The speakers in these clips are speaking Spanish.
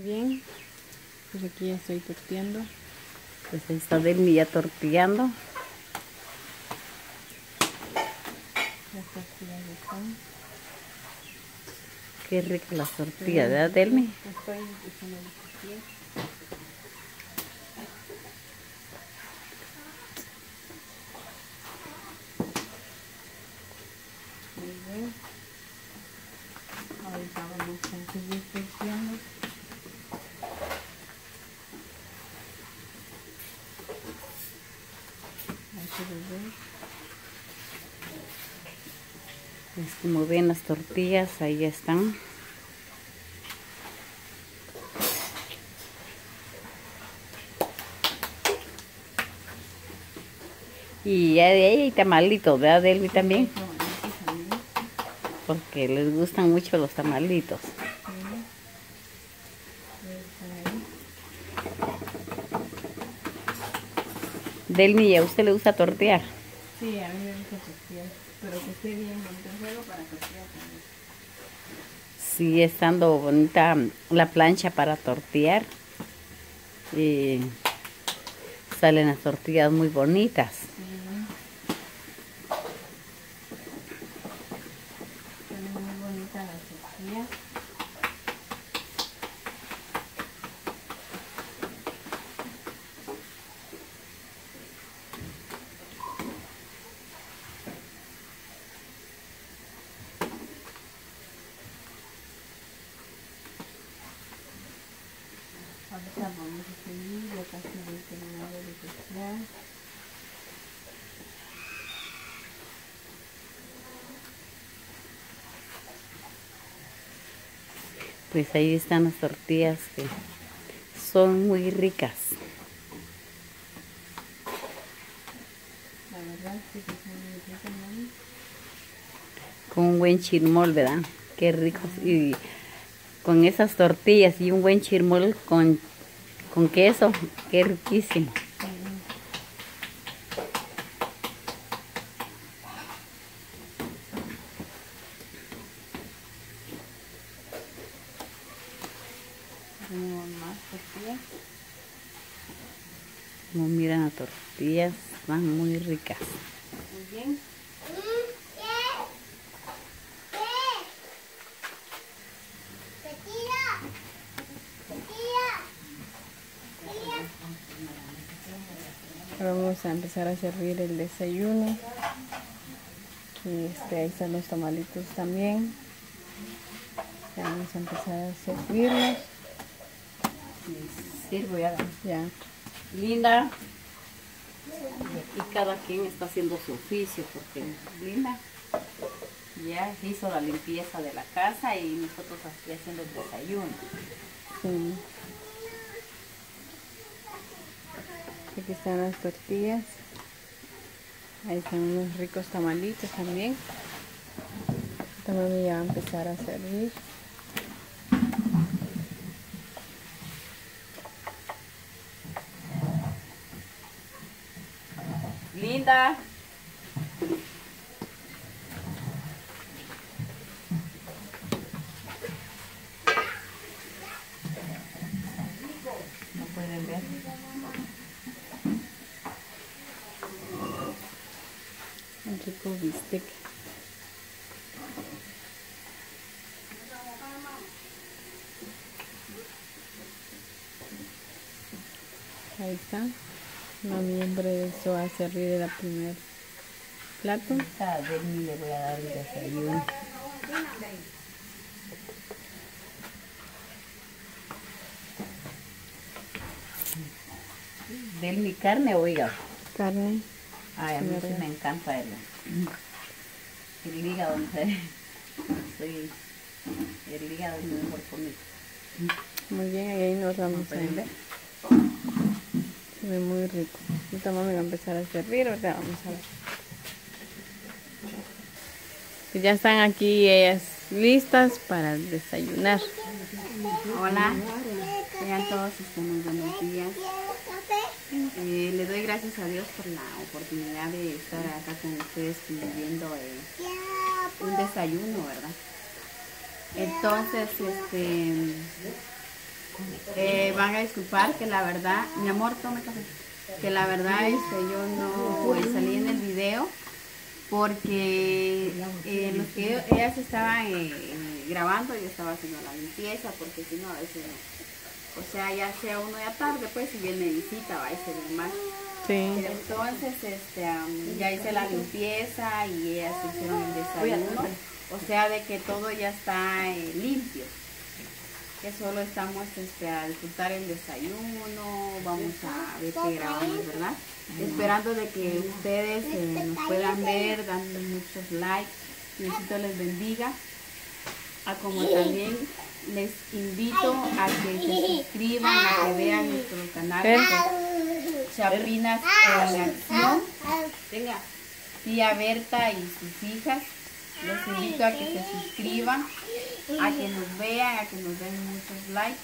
Bien, pues aquí ya estoy torteando. Pues ahí está Delmi ya tortillando. Las tortillas de pan. Qué rica la tortilla, ¿verdad Delmi? Estoy echando las tortillas. Muy bien. Ahorita vamos a seguir torteando. Hay que volver. Pues como ven las tortillas, ahí están. Y ya ahí hay tamalitos, ¿verdad Delmi también? Porque les gustan mucho los tamalitos. Delmi, ¿y a usted le gusta tortear? Sí, a mí me gusta pero que esté bien bonito el juego para tortillas también. Sí, estando bonita la plancha para tortear. Y salen las tortillas muy bonitas. Salen muy bonitas las tortillas. Ahorita vamos a seguir, ya casi voy terminando de cocinar. Pues ahí están las tortillas que son muy ricas. La verdad sí que son muy ricas, mami. Con un buen chirmol, ¿verdad? Qué ricos. Y con esas tortillas y un buen chirmol con, con queso, qué riquísimo. Como miran las tortillas, van muy ricas. Vamos a empezar a servir el desayuno. Y este, ahí están los tamalitos también. Vamos a empezar a servirlos. Sirvo ya. Ya. Linda. Y aquí cada quien está haciendo su oficio porque Linda ya hizo la limpieza de la casa y nosotros aquí haciendo el desayuno. Sí. Aquí están las tortillas. Ahí están unos ricos tamalitos también. Mami ya va a empezar a servir. Linda. No pueden ver. Un rico bistec. Ahí está. Mami empezó a servir el primer plato. A Delmi le voy a dar el desayuno. Delmi carne, oiga. Carne. Ay, a mí sí me encanta el, el hígado. Soy, el hígado es mi mejor comida. Muy bien, ahí nos ¿No vamos a ver? Se ve muy rico. Ahorita mami va a empezar a servir, ahorita vamos a ver. Pues ya están aquí ellas listas para desayunar. Hola, sean todos muy buenos días. Eh, le doy gracias a Dios por la oportunidad de estar acá con ustedes viviendo eh, un desayuno, ¿verdad? Entonces, este, Eh, van a disculpar que la verdad, mi amor, tome café. Que la verdad este, yo no pues, salí en el video porque los que ellas estaban grabando yo estaba haciendo la limpieza porque si no a veces no. O sea, ya sea uno ya tarde, pues si viene visita va a ser más. Sí. Entonces, este, ya hice la limpieza y ellas hicieron el desayuno. O sea, de que todo ya está limpio que solo estamos este, a disfrutar el desayuno, vamos a ver qué grabamos, ¿verdad? Esperando de que ustedes eh, nos puedan ver, dando muchos likes, Diosito les bendiga, a como también les invito a que se suscriban, a que vean nuestro canal de Chaprinas en Acción, venga, tía Berta y sus hijas, les invito a que se suscriban a que nos vean, a que nos den muchos likes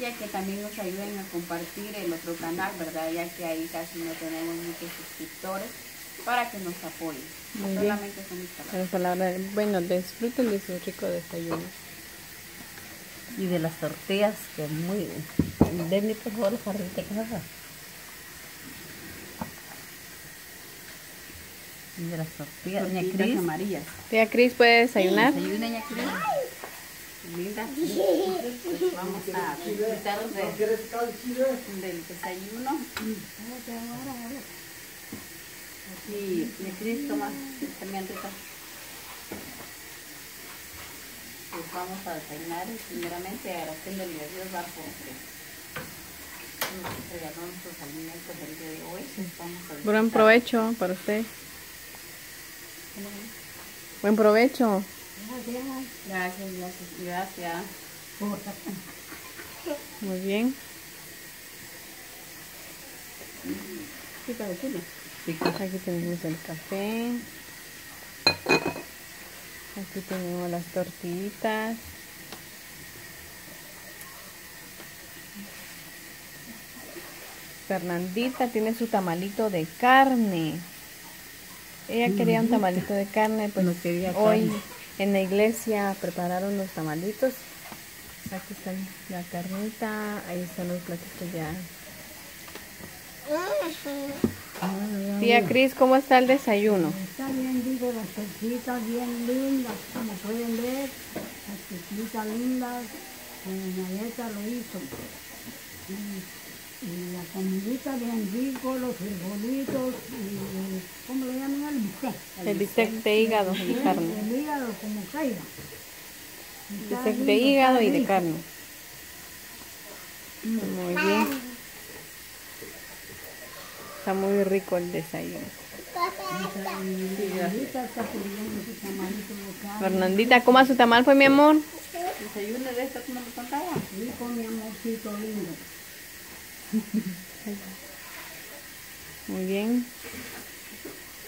y a que también nos ayuden a compartir el otro canal, ¿verdad? Ya que ahí casi no tenemos muchos suscriptores para que nos apoyen. Solamente son mis palabras. Bueno, disfruten de su rico desayuno. Y de las tortillas, que es muy... Denme por favor la de casa. Y de las tortillas, doña Cris. amarillas. Tía Cris, ¿puede desayunar? Desayuna, doña Cris. Linda. vamos a disfrutar del desayuno. Aquí, mi Cristo más, también rica. Pues vamos a desayunar y primeramente agradeciéndole a Dios va porque nos regaló nuestros alimentos el día de hoy. Vamos Buen provecho para usted. Buen provecho. Gracias, gracias, gracias. Muy bien. ¿Qué para Sí, aquí tenemos el café. Aquí tenemos las tortillitas. Fernandita tiene su tamalito de carne. Ella quería un tamalito de carne, pues no quería hoy en la iglesia prepararon los tamalitos. Aquí está la carnita, ahí están los platitos ya. Tía Cris, ¿cómo está el desayuno? Está bien, tortitas bien lindas, como pueden ver, las tortitas lindas, galleta lo hizo. Y, la comidita bien rico, los frijolitos, y, ¿cómo le llaman? El bistec. El bistec de hígado y carne. El hígado como caiga. Bistec de hígado y de carne. Muy bien. Está muy rico el desayuno. Fernandita, ¿cómo su tamal fue mi amor? Desayuno de esto como lo contaba. Sí, con mi amorcito lindo. Muy bien.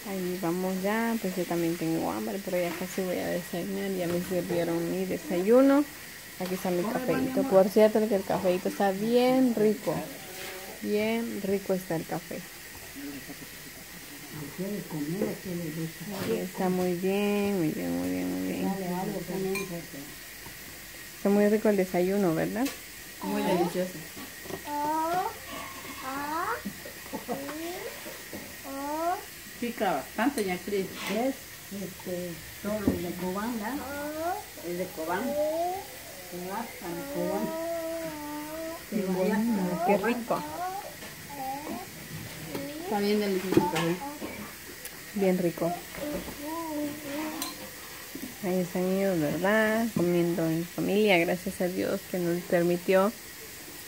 Ahí vamos ya, pues yo también tengo hambre, pero ya casi voy a desayunar. Ya me sirvieron mi desayuno. Aquí está mi cafeito. Por cierto que el cafeito está bien rico. Bien rico está el café. Está muy bien, muy bien, muy bien, muy bien. Está muy rico el desayuno, ¿verdad? Muy delicioso. Pica bastante, ya Cris. Es este, todo de Cobán, ¿verdad? Es de Cobán. Cobán. Qué rico. Está bien delicioso Bien rico. Ahí están ellos, ¿verdad? Comiendo en familia, gracias a Dios que nos permitió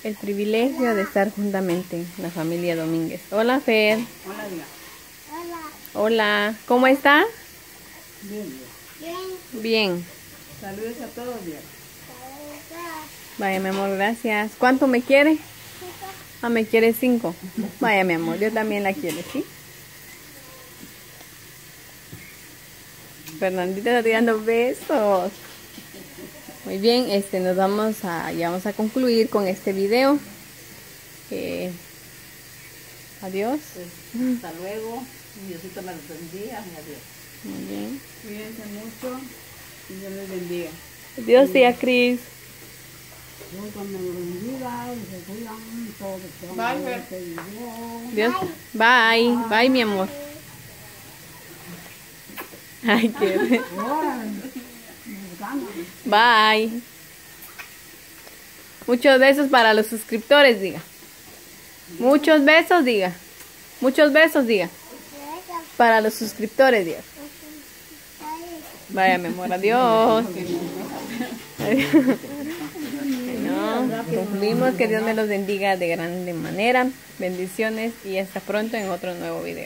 el privilegio de estar juntamente la familia Domínguez. Hola, Fer. Hola, Dios. Hola. Hola. ¿Cómo está? Bien. Bien. Bien. Saludos a todos, bien. Vaya, mi amor, gracias. ¿Cuánto me quiere? Ah, me quiere cinco. Vaya, mi amor, yo también la quiero, ¿sí? Fernandita está tirando besos. Muy bien, este nos vamos a, ya vamos a concluir con este video. Eh, adiós. Pues, hasta luego. Diosito me los bendiga. Adiós. Muy bien. Cuídense mucho y Dios les bendiga. Adiós, tía Cris. Dios Bye. Dios. Bye. Bye, mi amor. Ay, qué. Bye. Muchos besos para los suscriptores, diga. Muchos besos, diga. Muchos besos, diga. Para los suscriptores, diga. Vaya, mi amor, adiós. Bueno, concluimos que Dios me los bendiga de grande manera. Bendiciones y hasta pronto en otro nuevo video.